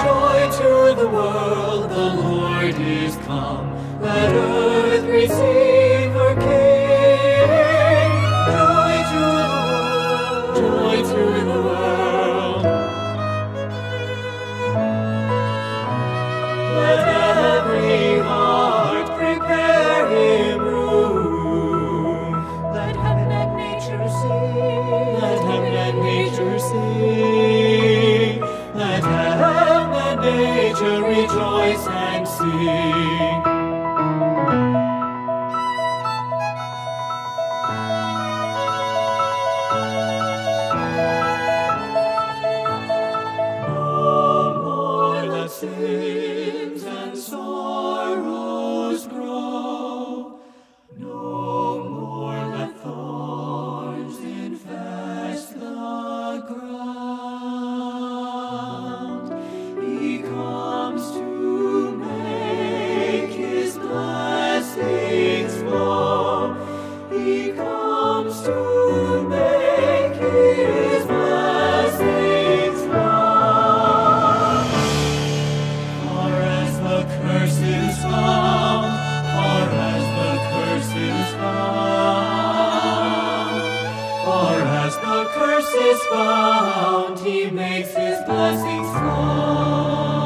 Joy to the world, the Lord is come. Let earth receive nature rejoice and sing. Is found, he makes his blessings flow.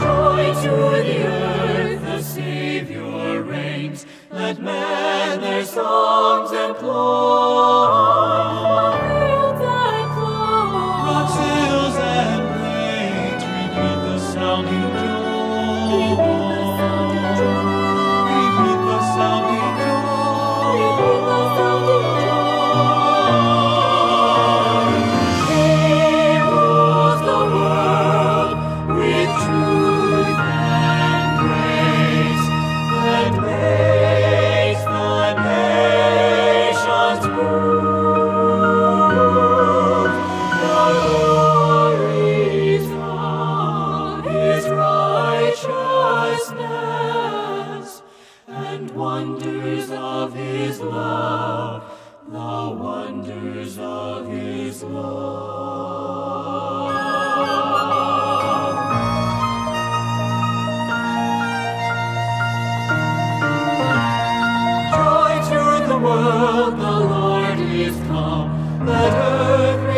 Joy to the earth, the Savior reigns. Let men their songs employ. Rocks, hills, and plains repeat the sounding joy. His righteousness and wonders of His love, the wonders of His love. Joy to the world, the Lord is come. Let earth